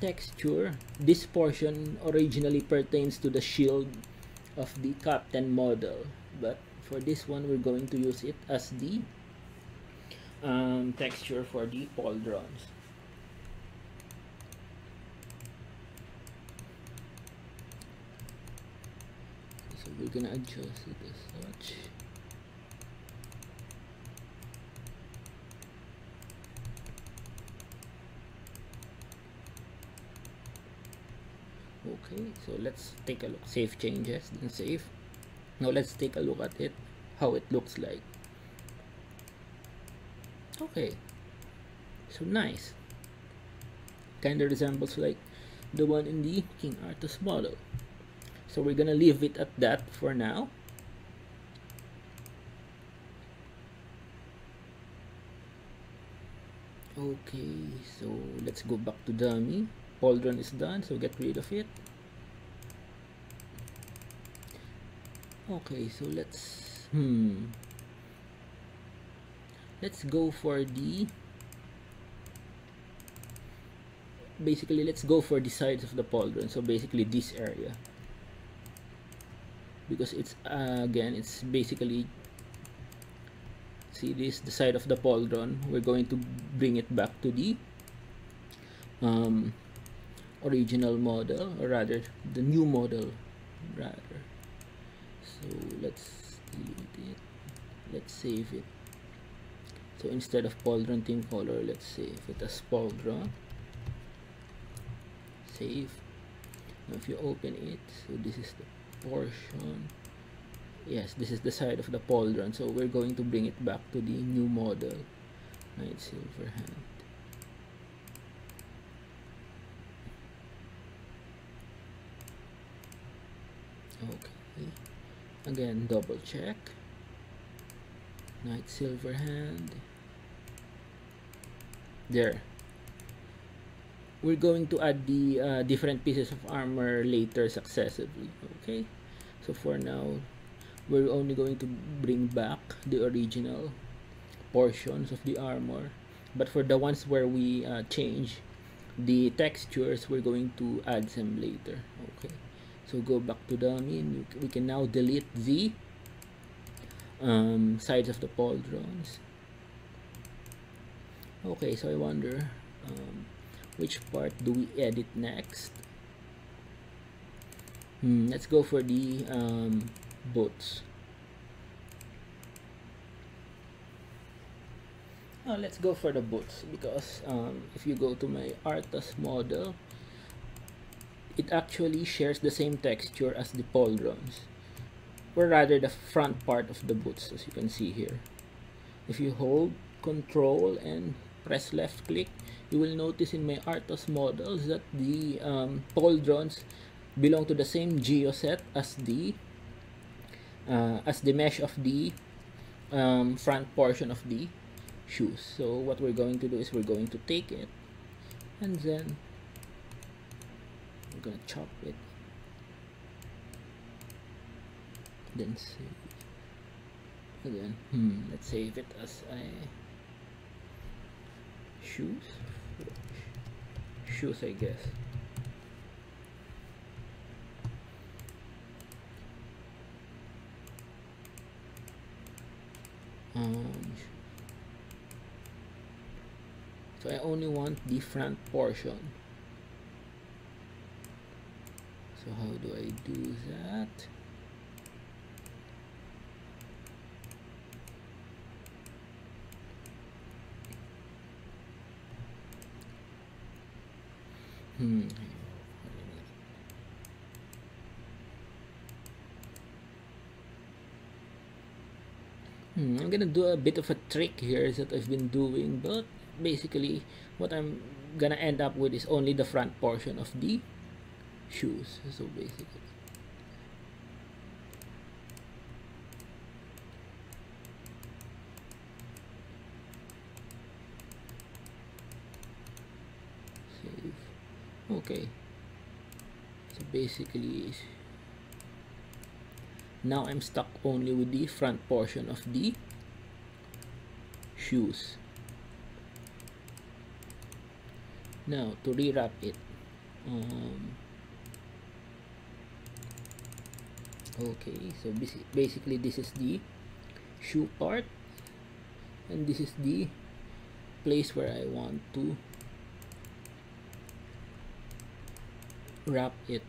texture this portion originally pertains to the shield of the captain model but for this one we're going to use it as the um, texture for the pauldrons. So we're gonna adjust it as such okay so let's take a look. Save changes then save now let's take a look at it how it looks like. Okay so nice. Kind of resembles like the one in the King Arthas model. So we're gonna leave it at that for now. Okay so let's go back to dummy pauldron is done so get rid of it. Okay so let's hmm. Let's go for the basically let's go for the sides of the pauldron so basically this area. Because it's uh, again it's basically see this the side of the pauldron. We're going to bring it back to the um, original model or rather the new model rather. So let's delete it let's save it. So instead of pauldron theme color let's save it as pauldron. Save. Now if you open it so this is the portion. Yes this is the side of the pauldron. So we're going to bring it back to the new model. Knight silver hand okay. Again double check. Knight silver hand. There. We're going to add the uh, different pieces of armor later successively okay? So for now we're only going to bring back the original portions of the armor. But for the ones where we uh, change the textures we're going to add them later okay so go back to dummy and we can now delete the um, sides of the pauldrons. Okay so I wonder um, which part do we edit next? Hmm, let's go for the um, boots. Oh, let's go for the boots because um, if you go to my Arthas model it actually shares the same texture as the pauldrons or rather the front part of the boots as you can see here. If you hold control and press left click you will notice in my Arthas models that the um, pauldrons belong to the same geoset as the uh, as the mesh of the um, front portion of the shoes. So what we're going to do is we're going to take it and then Gonna chop it. Then save. Again hmm let's save it as shoes shoes I guess. Um, so I only want the front portion how do I do that? Hmm. Hmm, I'm gonna do a bit of a trick here that I've been doing but basically what I'm gonna end up with is only the front portion of the shoes so basically save okay. So basically now I'm stuck only with the front portion of the shoes. Now to rewrap it um, okay so basically this is the shoe part. And this is the place where I want to wrap it.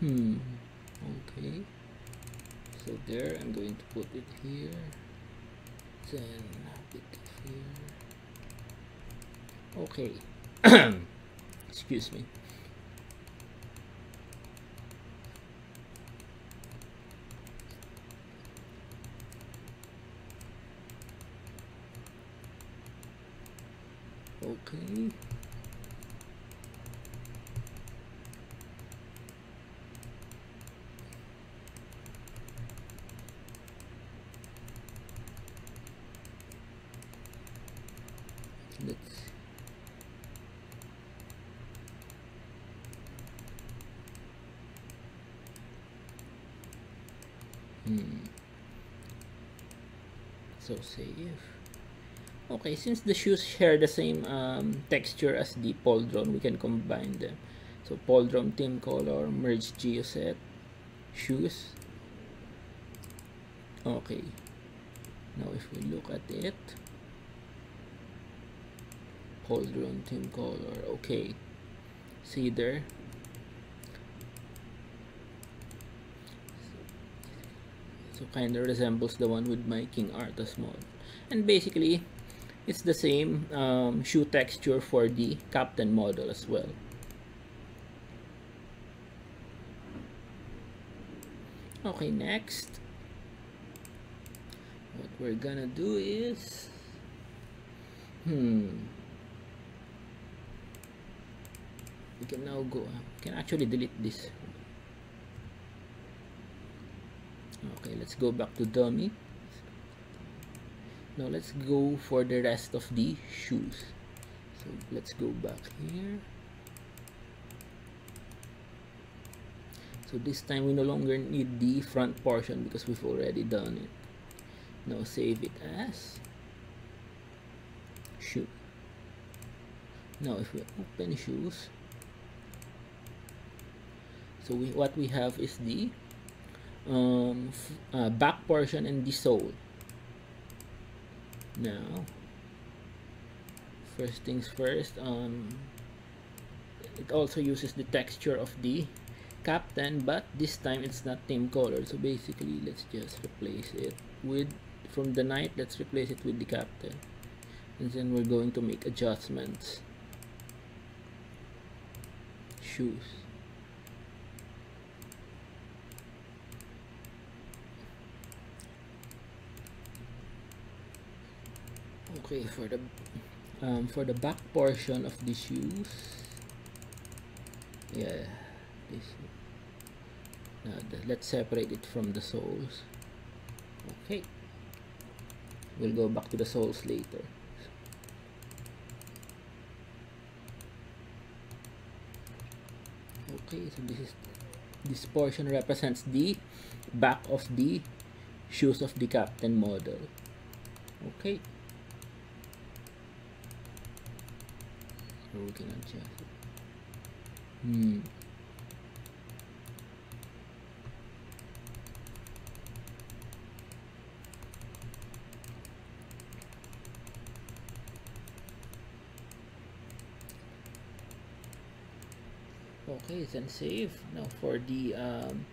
Hmm okay. So there I'm going to put it here. Then it here. Okay. Excuse me okay let's hmm so safe Okay, since the shoes share the same um, texture as the pauldron, we can combine them. So Pauldron Team Color, Merge Geoset, shoes. Okay. Now if we look at it, Pauldron Team Color, okay. See there? So kind of resembles the one with my King Arthas mod. And basically, it's the same um, shoe texture for the captain model as well. Okay next. What we're gonna do is hmm. We can now go we can actually delete this okay let's go back to dummy. Now let's go for the rest of the shoes. So let's go back here. So this time we no longer need the front portion because we've already done it. Now save it as shoe. Now if we open shoes so we what we have is the um, uh, back portion and the sole now first things first um, it also uses the texture of the captain but this time it's not team color. So basically let's just replace it with from the knight let's replace it with the captain. And then we're going to make adjustments. Shoes okay for the um, for the back portion of the shoes. Yeah this uh, the, let's separate it from the soles. Okay. We'll go back to the soles later. Okay so this is this portion represents the back of the shoes of the captain model. Okay it. Hmm. okay then save now for the um,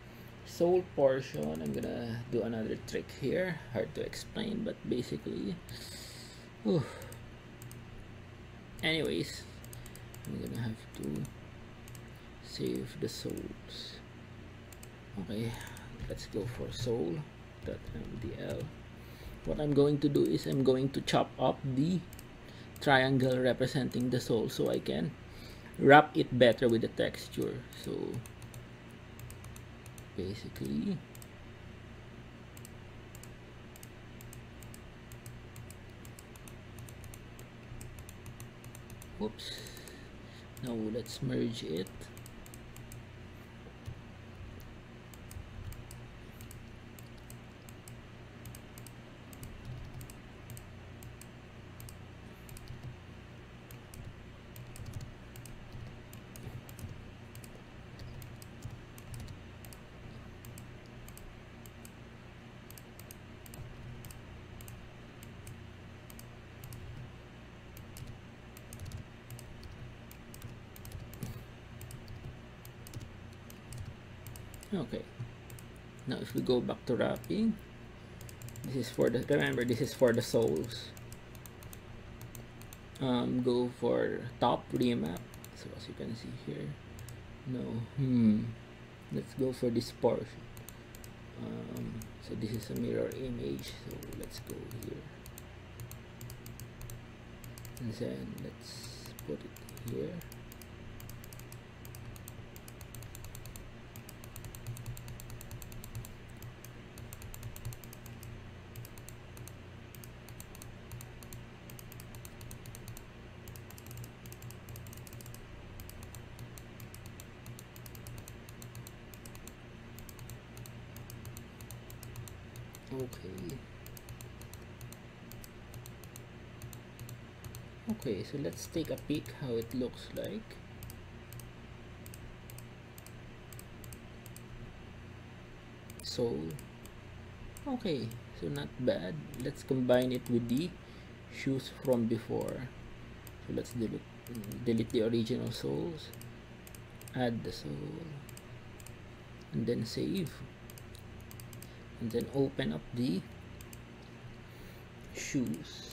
sole portion I'm gonna do another trick here hard to explain but basically whew. anyways I'm gonna have to save the soles. Okay let's go for sole.mdl what I'm going to do is I'm going to chop up the triangle representing the sole so I can wrap it better with the texture. So basically whoops now let's merge it okay. Now if we go back to wrapping this is for the remember this is for the soles um, go for top remap. So as you can see here. No hmm. Let's go for this portion. Um, so this is a mirror image. So let's go here. And then let's put it here okay okay so let's take a peek how it looks like. So okay so not bad. Let's combine it with the shoes from before. So let's delete delete the original soles add the sole and then save. And then open up the shoes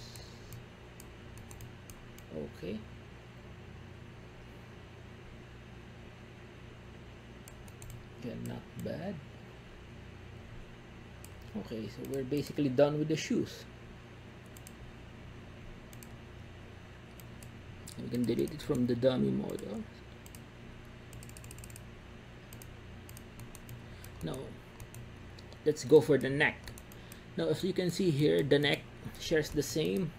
okay. Yeah not bad. Okay so we're basically done with the shoes. We can delete it from the dummy model now let's go for the neck. Now as you can see here the neck shares the same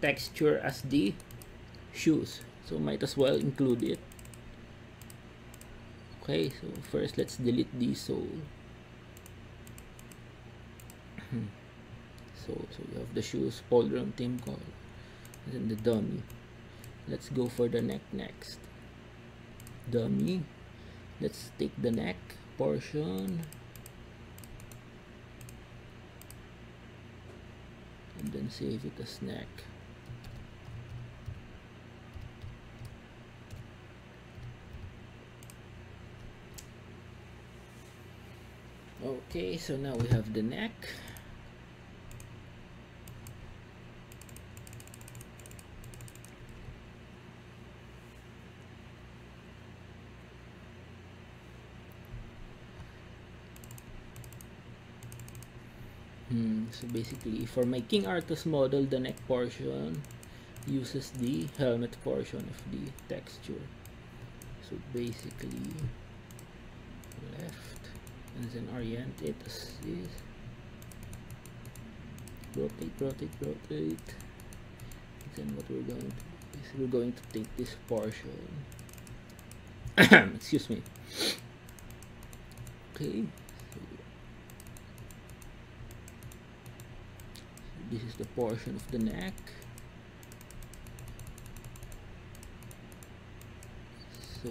texture as the shoes. So might as well include it. Okay so first let's delete the sole so so we have the shoes pauldron team call and then the dummy. Let's go for the neck next. Dummy. Let's take the neck portion. And then save it as neck okay so now we have the neck Hmm, so basically, for my King Arthas model, the neck portion uses the helmet portion of the texture. So basically, left, and then orient it as this. Rotate, rotate, rotate. Then what we're going to do is we're going to take this portion. Excuse me. Okay. this is the portion of the neck so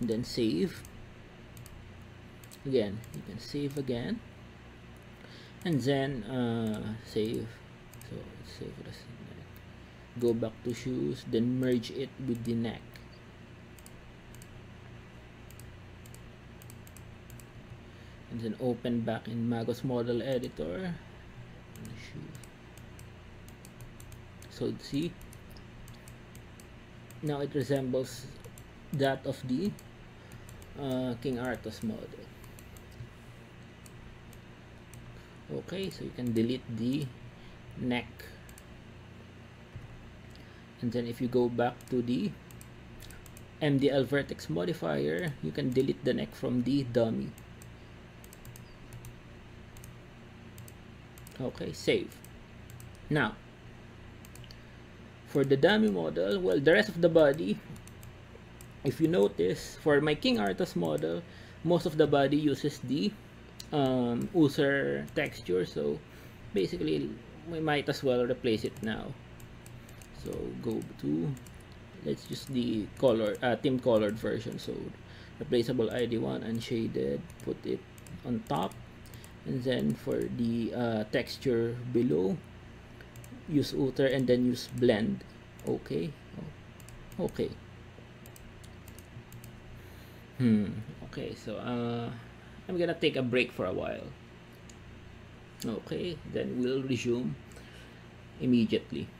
then save. Again you can save again. And then uh, save. So save it neck go back to shoes then merge it with the neck. And then open back in Magos model editor. So see? Now it resembles that of the uh, King Arthas model okay so you can delete the neck. And then if you go back to the MDL vertex modifier you can delete the neck from the dummy. Okay save. Now for the dummy model well the rest of the body if you notice for my King Arthas model most of the body uses the um, texture. So basically we might as well replace it now. So go to let's use the color uh, team colored version. So replaceable ID1 unshaded put it on top. And then for the uh, texture below use outer and then use blend. Okay. Okay Hmm. Okay, so uh, I'm gonna take a break for a while. Okay, then we'll resume immediately.